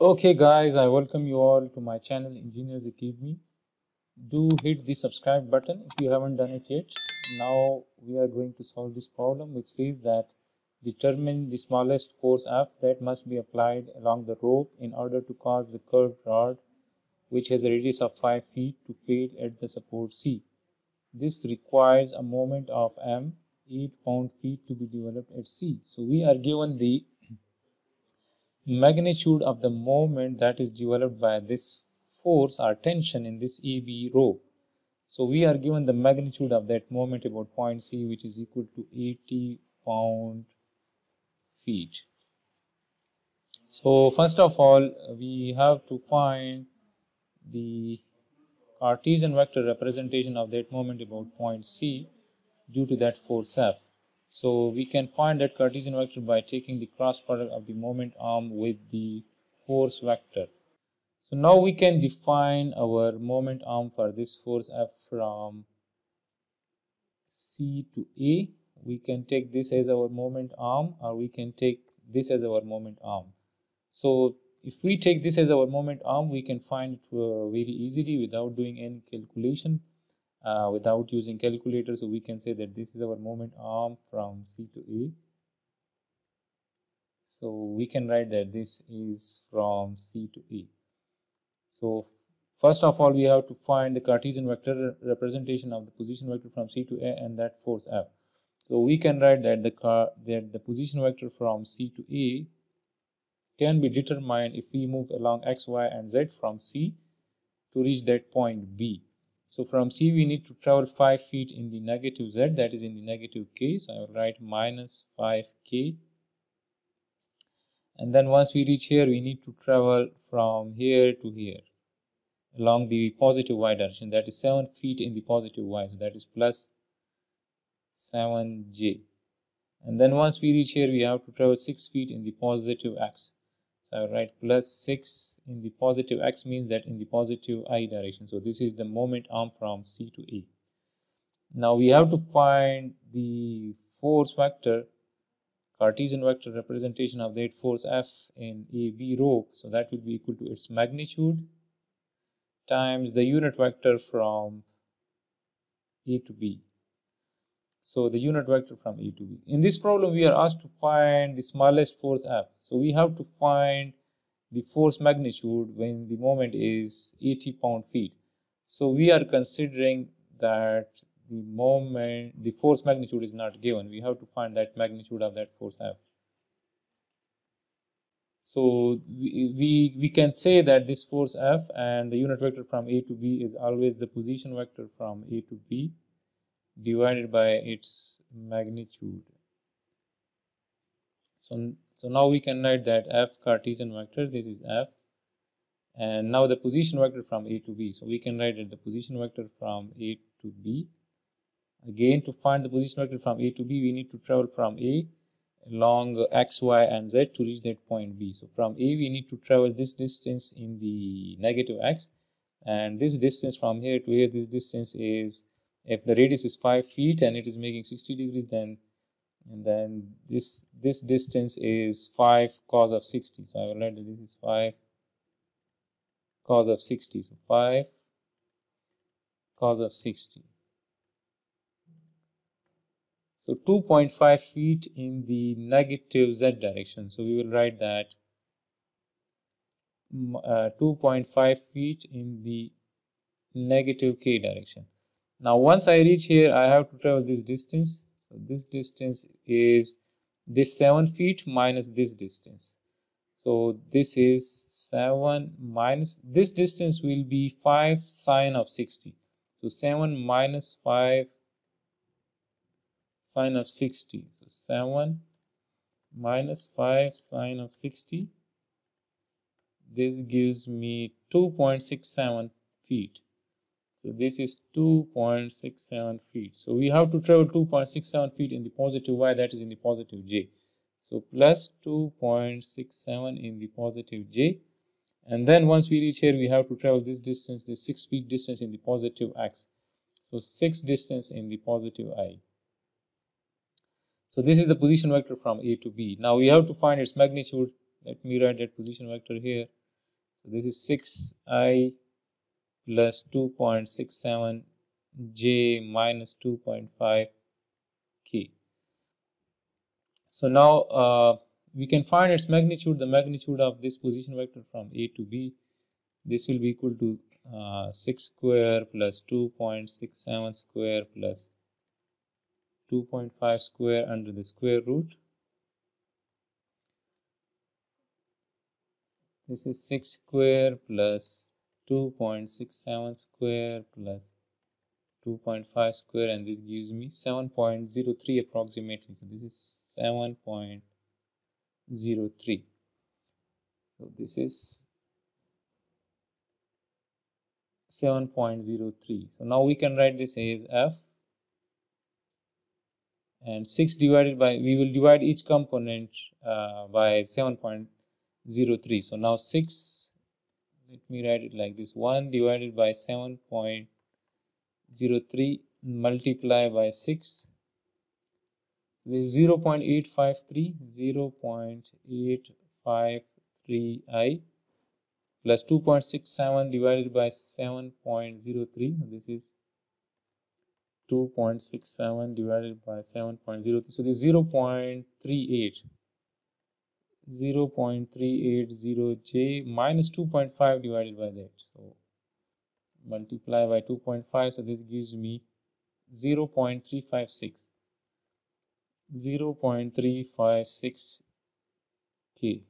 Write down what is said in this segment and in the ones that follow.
Okay guys, I welcome you all to my channel Engineers Academy. Do hit the subscribe button if you haven't done it yet. Now we are going to solve this problem which says that determine the smallest force F that must be applied along the rope in order to cause the curved rod which has a radius of 5 feet to fail at the support C. This requires a moment of M 8 pound feet to be developed at C. So we are given the magnitude of the moment that is developed by this force or tension in this AB rope. So we are given the magnitude of that moment about point C which is equal to 80 pound feet. So first of all we have to find the Cartesian vector representation of that moment about point C due to that force F. So we can find that Cartesian vector by taking the cross product of the moment arm with the force vector. So now we can define our moment arm for this force F from C to A. We can take this as our moment arm or we can take this as our moment arm. So if we take this as our moment arm, we can find it uh, very easily without doing any calculation uh, without using calculator. So we can say that this is our moment arm from C to A. So we can write that this is from C to A. So first of all, we have to find the Cartesian vector representation of the position vector from C to A and that force F. So we can write that the car that the position vector from C to A can be determined if we move along x, y, and z from C to reach that point B. So from C we need to travel 5 feet in the negative Z that is in the negative K. So I will write minus 5K. And then once we reach here we need to travel from here to here along the positive Y direction that is 7 feet in the positive Y. So that is plus 7J. And then once we reach here we have to travel 6 feet in the positive X. So I write plus 6 in the positive x means that in the positive i direction. So this is the moment arm from C to A. Now we have to find the force vector, Cartesian vector representation of that force F in AB rope. So that will be equal to its magnitude times the unit vector from A to B. So the unit vector from A to B. In this problem, we are asked to find the smallest force F. So we have to find the force magnitude when the moment is 80 pound feet. So we are considering that the moment, the force magnitude is not given. We have to find that magnitude of that force F. So we, we, we can say that this force F and the unit vector from A to B is always the position vector from A to B divided by its magnitude. So, so now we can write that f Cartesian vector, this is f, and now the position vector from A to B. So we can write that the position vector from A to B. Again, to find the position vector from A to B, we need to travel from A along x, y, and z to reach that point B. So from A, we need to travel this distance in the negative x, and this distance from here to here, this distance is if the radius is 5 feet and it is making 60 degrees then and then this this distance is 5 cos of 60 so i will write that this is 5 cos of 60 so 5 cos of 60 so 2.5 feet in the negative z direction. So we will write that mm, uh, 2.5 feet in the negative k direction now once I reach here, I have to travel this distance. So this distance is this 7 feet minus this distance. So this is 7 minus, this distance will be 5 sine of 60. So 7 minus 5 sine of 60. So 7 minus 5 sine of 60. This gives me 2.67 feet. So this is 2.67 feet. So we have to travel 2.67 feet in the positive y, that is in the positive j. So plus 2.67 in the positive j. And then once we reach here, we have to travel this distance, this 6 feet distance in the positive x. So 6 distance in the positive i. So this is the position vector from A to B. Now we have to find its magnitude. Let me write that position vector here. So this is 6i plus 2.67 j minus 2.5 k. So now uh, we can find its magnitude, the magnitude of this position vector from A to B. This will be equal to uh, 6 square plus 2.67 square plus 2.5 square under the square root. This is 6 square plus 2.67 square plus 2.5 square and this gives me 7.03 approximately. So this is 7.03. So this is 7.03. So now we can write this as f and 6 divided by, we will divide each component uh, by 7.03. So now 6, let me write it like this. 1 divided by 7.03 multiply by 6. So this is 0 0.853, 0 0.853i plus 2.67 divided by 7.03 this is 2.67 divided by 7.03 so this is 0 0.38 0 0.380j minus 2.5 divided by that. So multiply by 2.5 so this gives me 0 0.356 0 0.356 k.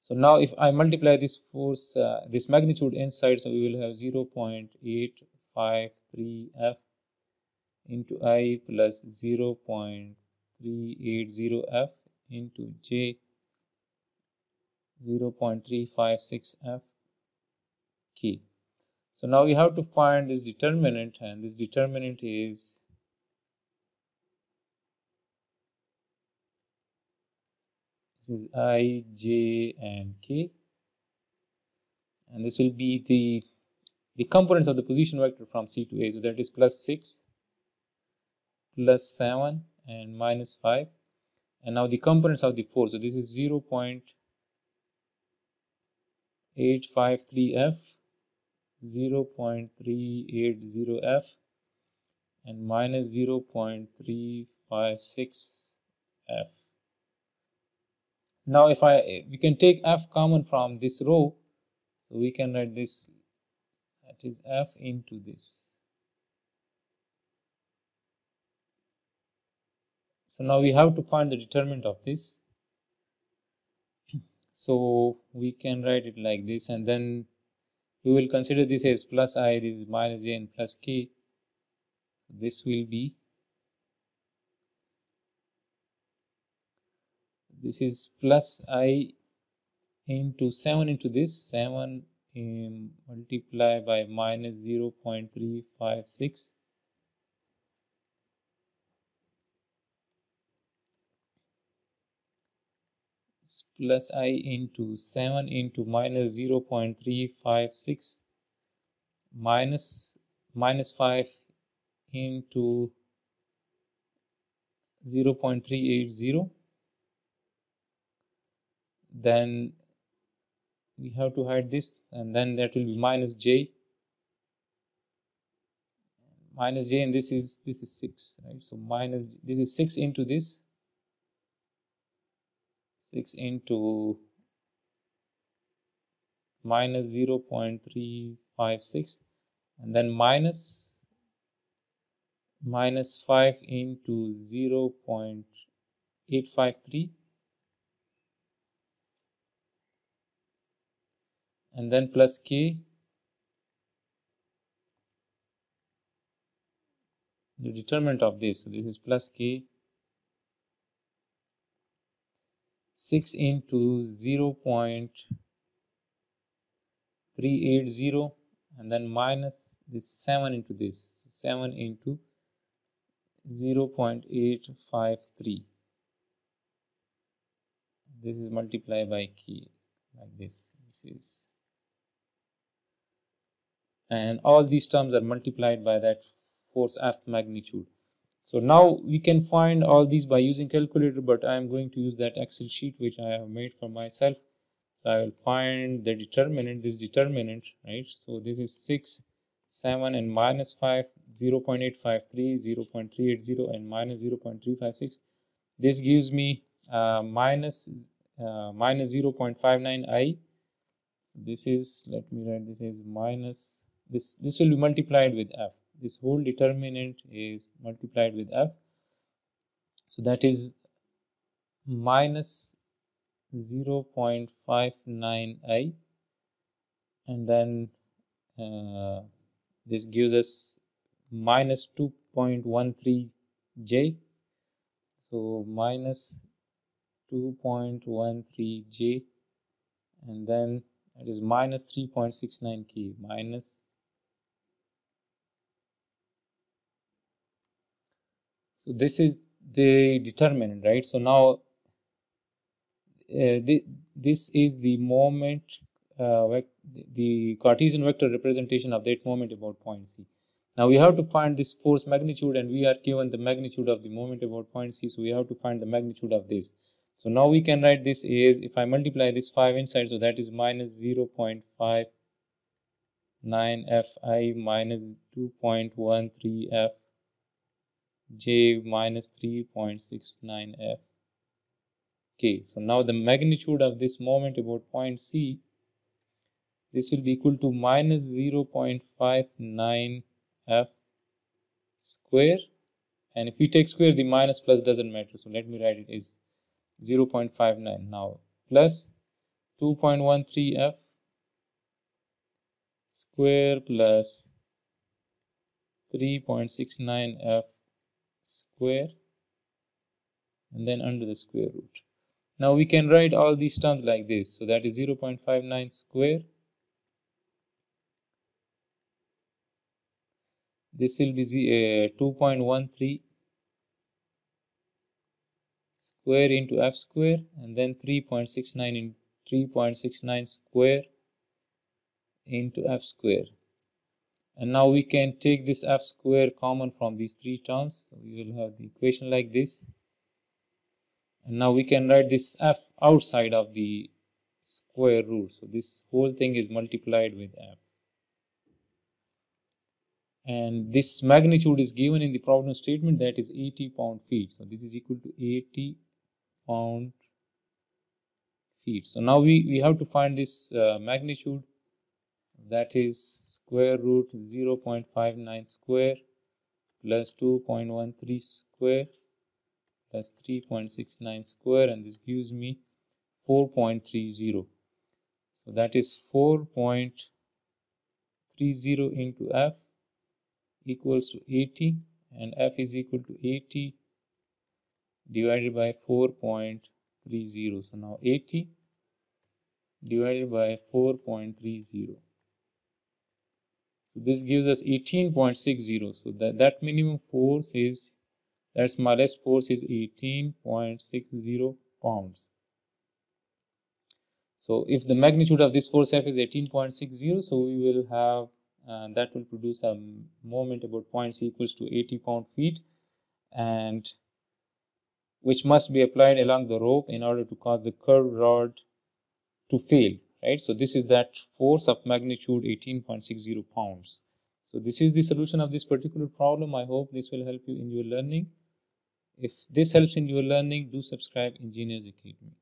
So now if I multiply this force, uh, this magnitude inside, so we will have 0 0.853 F into I plus 0 0.380 F into J 0 0.356 F K. So now we have to find this determinant and this determinant is this is i j and k. And this will be the the components of the position vector from c to a. So that is plus 6 plus 7 and minus 5 and now the components of the force so this is 0 0.853f 0 0.380f and minus 0 0.356f now if I we can take f common from this row, so we can write this that is f into this. So now we have to find the determinant of this. So we can write it like this and then we will consider this as plus i, this is minus j and plus k. So this will be this is plus i into 7 into this 7 um, multiply by minus 0 0.356 plus i into 7 into minus 0 0.356 minus minus 5 into 0 0.380 then we have to hide this and then that will be minus j. Minus j and this is this is 6 right? So minus this is 6 into this 6 into minus 0 0.356 and then minus minus 5 into 0 0.853 and then plus k the determinant of this. So this is plus k 6 into 0 0.380 and then minus this 7 into this. 7 into 0 0.853 this is multiplied by k like this. This is. And all these terms are multiplied by that force F magnitude. So now we can find all these by using calculator but I am going to use that Excel sheet which I have made for myself. So I will find the determinant, this determinant, right? So this is 6, 7 and minus 5, 0 0.853, 0 0.380 and minus 0 0.356. This gives me uh, minus, uh, minus 0 0.59i. So this is, let me write this is minus, this, this will be multiplied with f. This whole determinant is multiplied with f. So that is minus 0.59i and then uh, this gives us minus 2.13 j. So minus 2.13 j. And then it is minus 3.69 k minus so this is the determinant right so now uh, the, this is the moment, uh, the Cartesian vector representation of that moment about point C. Now we have to find this force magnitude and we are given the magnitude of the moment about point C. So we have to find the magnitude of this. So now we can write this as if I multiply this 5 inside, so that is minus 0 0.59 Fi minus 2.13 F J minus 3.69 F. K. So now the magnitude of this moment about point C, this will be equal to minus 0.59 f square. And if we take square the minus plus doesn't matter. So let me write it is 0.59 now plus 2.13 f square plus 3.69 f square and then under the square root now we can write all these terms like this. So that is 0 0.59 square. This will be uh, 2.13 square into f square and then 3.69 in 3.69 square into f square. And now we can take this f square common from these three terms. So we will have the equation like this. And now we can write this f outside of the square root so this whole thing is multiplied with f. And this magnitude is given in the problem statement that is 80 pound feet. So this is equal to 80 pound feet. So now we we have to find this uh, magnitude that is square root 0.59 square plus 2.13 square plus 3.69 square and this gives me 4.30 so that is 4.30 into f equals to 80 and f is equal to 80 divided by 4.30 so now 80 divided by 4.30 so this gives us 18.60 so that that minimum force is that's my rest force is 18.60 pounds. So if the magnitude of this force F is 18.60, so we will have uh, that will produce a moment about points equals to 80 pound feet and which must be applied along the rope in order to cause the curved rod to fail right? So this is that force of magnitude 18.60 pounds. So this is the solution of this particular problem. I hope this will help you in your learning. If this helps in your learning, do subscribe Engineers Academy.